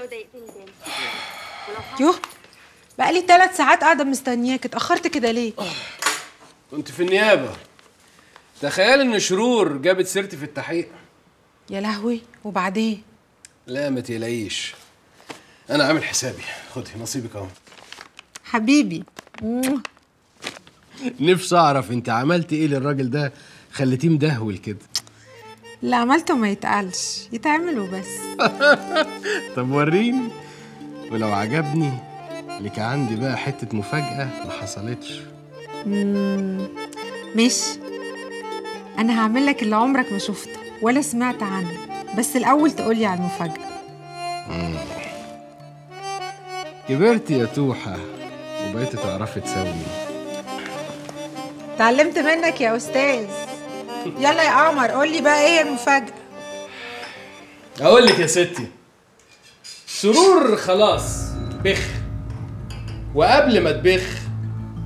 لو ضايقتني تاني يوه بقالي ثلاث ساعات قاعدة مستنياك اتأخرت كده ليه؟ كنت في النيابة. تخيل إن شرور جابت سيرتي في التحقيق. يا لهوي وبعدين؟ لا ما تقلقيش. أنا عامل حسابي. خدي نصيبك أهو. حبيبي. نفسي أعرف أنت عملت إيه للراجل ده؟ خليتيه مدهول كده. اللي عملته ما يتقالش. يتعمل وبس. طب وريني. ولو عجبني لك عندي بقى حتة مفاجأة ما حصلتش. ماشي. أنا هعمل لك اللي عمرك ما شفته ولا سمعت عنه. بس الأول تقولي على المفاجأة. كبرت يا توحة وبقيت تعرفي تسوي اتعلمت منك يا أستاذ. يلا يا قمر قولي بقى إيه المفاجأة؟ أقول لك يا ستي سرور خلاص بخ. وقبل ما تبخ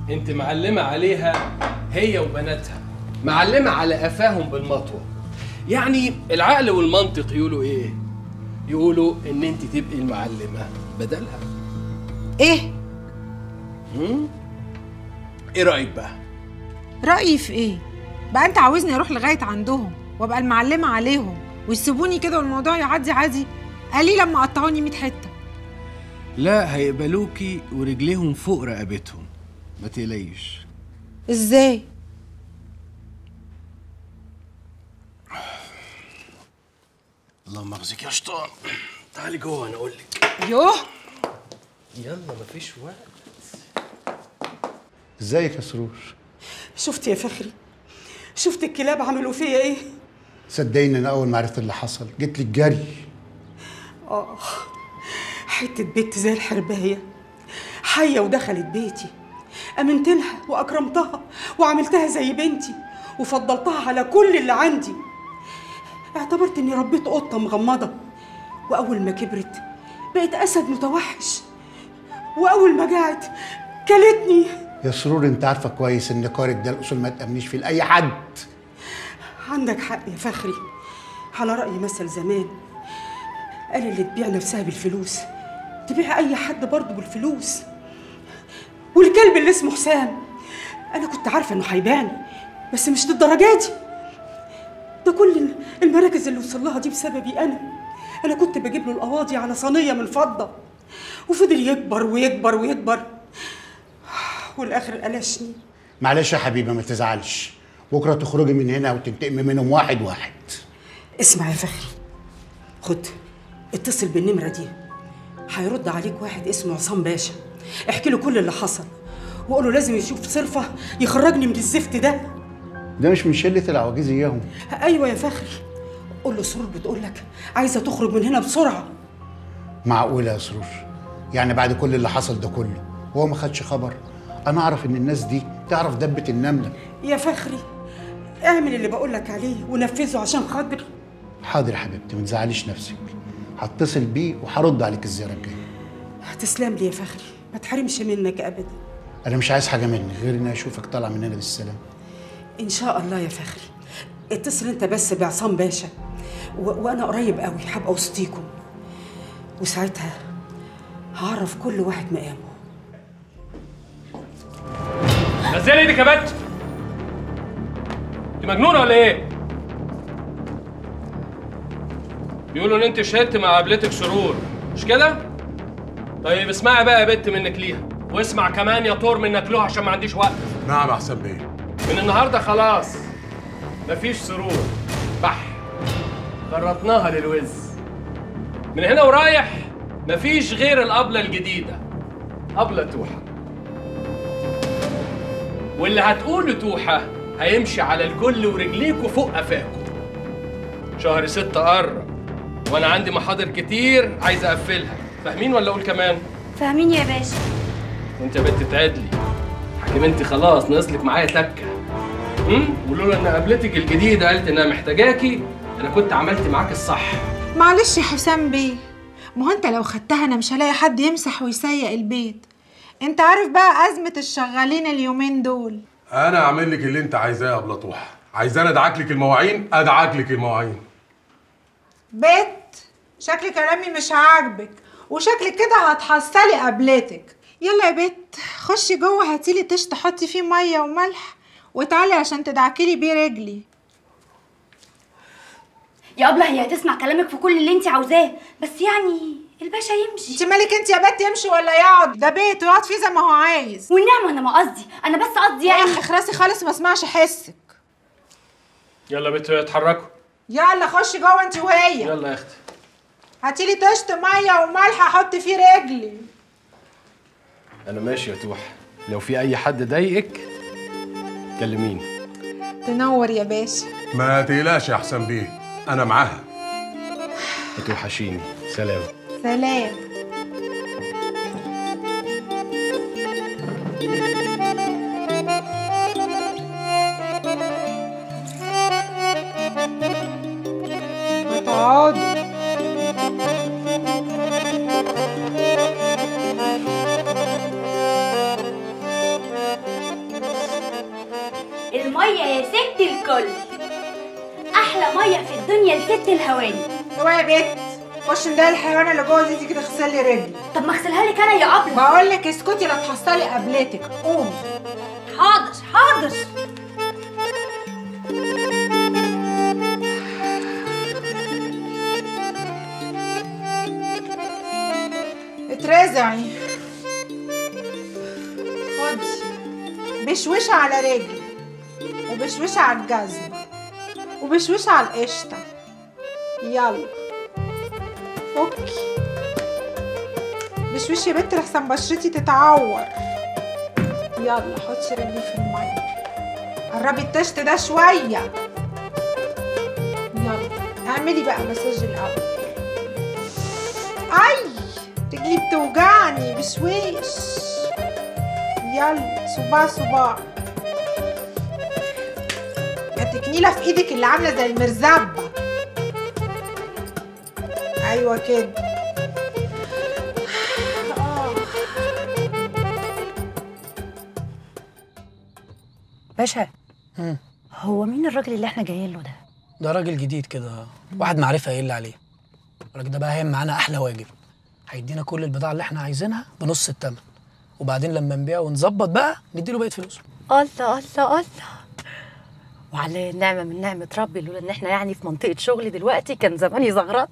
انت معلمة عليها هي وبناتها. معلمة على قفاهم بالمطوة. يعني العقل والمنطق يقولوا إيه؟ يقولوا ان انت تبقي المعلمة بدلها. إيه؟ إيه رأيك بقى؟ رأيي في إيه؟ بقى انت عاوزني أروح لغاية عندهم وابقى المعلمة عليهم ويسيبوني كده والموضوع يعدي عادي؟ قالي لما قطعوني 100 حتة. لا هيقبلوكي ورجليهم فوق رقبتهم. ما تقلقيش. إزاي؟ اللهم اخزك يا شيطان. تعالي جوه أنا أقول لك. يوه! يلا مفيش وقت. ازيك يا سرور؟ شفت يا فخري؟ شفت الكلاب عملوا فيا إيه؟ صدقيني أنا أول ما عرفت اللي حصل جيت لك جري. آه حتة بنت زي الحرباية. حية ودخلت بيتي. امنت لها وأكرمتها وعملتها زي بنتي وفضلتها على كل اللي عندي. اعتبرت إني ربيت قطة مغمضة. وأول ما كبرت بقت أسد متوحش. وأول ما جعت كلتني. يا سرور انت عارفة كويس إن كارك ده الأصول ما تأمنيش فيه لأي حد. عندك حق يا فخري. على رأي مثل زمان قال اللي تبيع نفسها بالفلوس تبيع أي حد برضه بالفلوس. والكلب اللي اسمه حسام أنا كنت عارفة إنه هيبيعني بس مش للدرجة دي. ده كل المراكز اللي وصل لها دي بسببي أنا. أنا كنت بجيب له القواضي على صينية من فضة. وفضل يكبر ويكبر ويكبر. والآخر قلشني معلش يا حبيبة ما تزعلش. بكرة تخرجي من هنا وتنتقمي منهم واحد واحد. اسمع يا فخري. خد اتصل بالنمرة دي. هيرد عليك واحد اسمه عصام باشا. احكي له كل اللي حصل. وقول له لازم يشوف صرفة يخرجني من الزفت ده. ده مش من شلة العواجيز إياهم. أيوه يا فخري. قول له سرور بتقول لك عايزة تخرج من هنا بسرعة. معقولة يا سرور؟ يعني بعد كل اللي حصل ده كله هو ما خدش خبر؟ أنا أعرف إن الناس دي تعرف دبة النملة. يا فخري اعمل اللي بقول لك عليه ونفذه عشان خاطري. حاضر يا حبيبتي ما تزعليش نفسك. هتصل بيه وهرد عليك الزياره الجايه تسلم لي يا فخري ما تحرمش منك ابدا. أنا مش عايز حاجة منك غير اني أشوفك طالع من هنا بالسلام. إن شاء الله يا فخري. اتصل أنت بس بعصام باشا و... وأنا قريب قوي هبقى وسطيكم. وساعتها هعرف كل واحد مقامه. نزلي إيدك يا بنت انت مجنونة ولا إيه؟ بيقولوا ان انت شهدت مع قابلتك سرور. مش كده؟ طيب اسمعي بقى يا بنت منك ليها واسمع كمان يا طور منك له عشان ما عنديش وقت. نعم يا حسام بيه. من النهارده خلاص مفيش سرور. بح. خرطناها للوز. من هنا ورايح مفيش غير القبلة الجديدة. قبلة توحة. واللي هتقوله توحة هيمشي على الكل ورجليكوا فوق قفاكوا. شهر ستة قرب وأنا عندي محاضر كتير عايز أقفلها. فاهمين ولا أقول كمان؟ فاهمين يا باشا. وانت يا بنت تعدلي. حكيم أنت خلاص ناقصلك معايا تكة. امم ولولا إن قابلتك الجديدة قالت إنها محتاجاكي أنا كنت عملت معاك الصح. معلش يا حسام بيه ما هو أنت لو خدتها أنا مش هلاقي حد يمسح ويسيق البيت. انت عارف بقى أزمة الشغالين اليومين دول. أنا أعمل لك اللي انت عايزاه يا بلطوح عايزاني أدعك لك المواعين؟ أدعك لك المواعين. بيت شكل كلامي مش عاجبك وشكلك كده هتحصلي قبلتك. يلا يا بت خشي جوه هاتيلي طش تحطي فيه مية وملح وتعالي عشان تدعكيلي بيه رجلي. يا أبله هي هتسمع كلامك في كل اللي انت عاوزاه بس يعني الباشا يمشي. انت مالك انت يا بت يمشي ولا يقعد؟ ده بيت ويقعد فيه زي ما هو عايز. والنعمه أنا ما قصدي. أنا بس قصدي يا يعني أخي خراسي خالص ما اسمعش حسك. يلا بنت اتحركوا. يلا خشي جوه انت وهي. يلا يا أختي. هاتيلي طشت مية وملح أحط فيه رجلي. أنا ماشي يا توحة لو في اي حد ضايقك كلميني. تنور يا باشا. ما تقلقش يا حسام بيه. أنا معاها. هتوحشيني سلام. سلام. وتقعدوا المية يا ست الكل. أحلى مية في الدنيا لست الهواني. هو يا بت خش ندعي الحيوانه اللي جوه دي تيجي تغسل لي رجلي. طب ما اغسلها لك أنا يا ابله بقول لك اسكتي لا تحصلي قبلتك. قومي. حاضر حاضر. اترزعي. خدي. بشوشة على رجلي وبشوشة على الجزمة وبشوشة على القشطة. يلا. فكي بشوشي يا بنت لحسن بشرتي تتعور. يلا حطي رجلي في المية قربي التشت ده شوية. يلا اعملي بقى مساج الأول. أي! رجلي بتوجعني بشويش يلا صباع صباع. التكنيلة في إيدك اللي عاملة زي المرزبة. أيوه كده. آه. باشا. هو مين الراجل اللي إحنا جايين له ده؟ ده راجل جديد كده. واحد معرفة قايل لي عليه. الراجل ده بقى هيعمل معانا أحلى واجب. هيدينا كل البضاعة اللي إحنا عايزينها بنص التمن. وبعدين لما نبيع ونظبط بقى نديله بقية فلوسه الله الله الله. وعلى نعمة من نعمة ربي لولا إن إحنا يعني في منطقة شغل دلوقتي كان زماني زغرط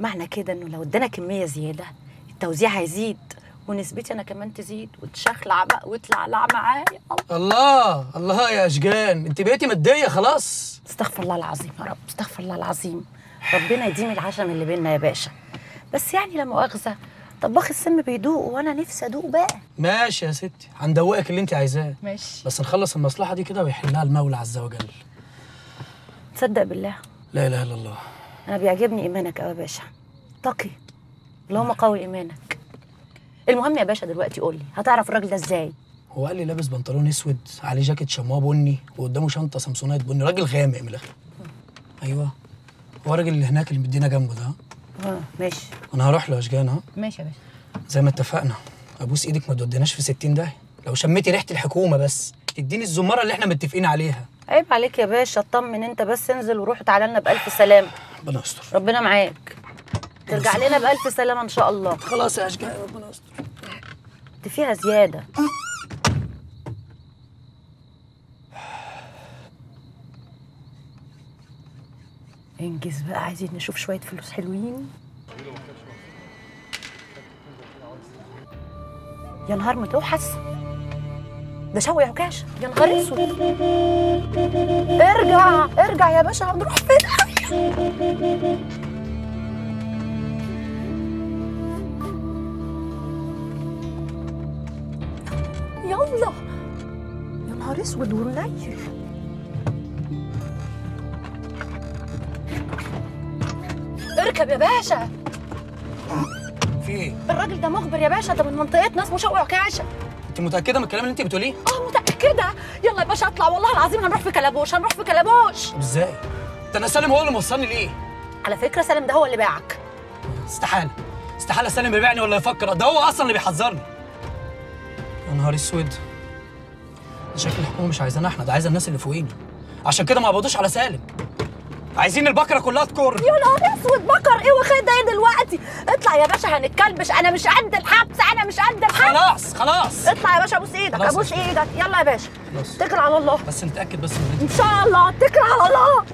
معنى كده إنه لو ادانا كمية زيادة التوزيع هيزيد ونسبتي أنا كمان تزيد وتشخلع بقى وتلعلع معايا. الله. الله يا أشجان. أنت بقيتي مادية خلاص. استغفر الله العظيم يا رب استغفر الله العظيم. ربنا يديم العشم اللي بينا يا باشا. بس يعني لا مؤاخذة طباخ السم بيدوق وأنا نفسي أدوق بقى. ماشي يا ستي هندوقك اللي أنت عايزاه. ماشي. بس نخلص المصلحة دي كده ويحلها المولى عز وجل. تصدق بالله؟ لا إله إلا الله. أنا بيعجبني إيمانك قوي يا باشا. تقي. اللهم قوي إيمانك. المهم يا باشا دلوقتي قول لي هتعرف الراجل ده إزاي؟ هو قال لي لابس بنطلون أسود عليه جاكيت شمواه بني وقدامه شنطة سامسونايت بني. راجل غامق من الآخر. أيوه. هو الراجل اللي هناك اللي مدينا جنبه ده آه ماشي. أنا هروح له أشجان ها؟ ماشي يا باشا. زي ما اتفقنا. أبوس إيدك ما توديناش في 60 داهية. لو شميتي ريحة الحكومة بس. تديني الزمارة اللي إحنا متفقين عليها. عيب عليك يا باشا اطمن أنت بس انزل وروح وتعالى لنا بألف سلامة. ربنا يستر. ربنا معاك. ترجع لنا بألف سلامة إن شاء الله. خلاص يا اشجان ربنا يستر. دي فيها زيادة. انجز بقى عايزين نشوف شوية فلوس حلوين. يا نهار متوحس ده شوي عكاش يا نهار أسود. ارجع ارجع يا باشا هنروح فين؟ يلا. يا نهار أسود ومنيل اركب يا باشا. في إيه؟ الراجل ده مخبر يا باشا ده من منطقتنا اسمه شوقي عكاشه أنت متأكدة من الكلام اللي أنت بتقوليه؟ آه متأكدة. يلا يا باشا اطلع والله العظيم هنروح في كلبوش هنروح في كلبوش إزاي؟ ده أنا سالم هو اللي موصلني ليه على فكرة سالم ده هو اللي باعك. استحالة. استحالة سالم يبيعني ولا يفكر. ده هو أصلا اللي بيحذرني. يا نهار أسود. ده شكل الحكومة مش عايزانا إحنا ده عايزه الناس اللي فوقينا. عشان كده ما قبضوش على سالم. عايزين البكرة كلها تكر. يا نهار أسود بكر إيه؟ واخدها إيه دلوقتي؟ اطلع يا باشا هنتكلبش. أنا مش قد الحبس أنا مش قد الحبس. خلاص خلاص. اطلع يا باشا أبوس إيدك أبوس إيدك. يلا يا باشا. اتكل على الله. بس نتأكد بس من إن شاء الله. اتكل على الله.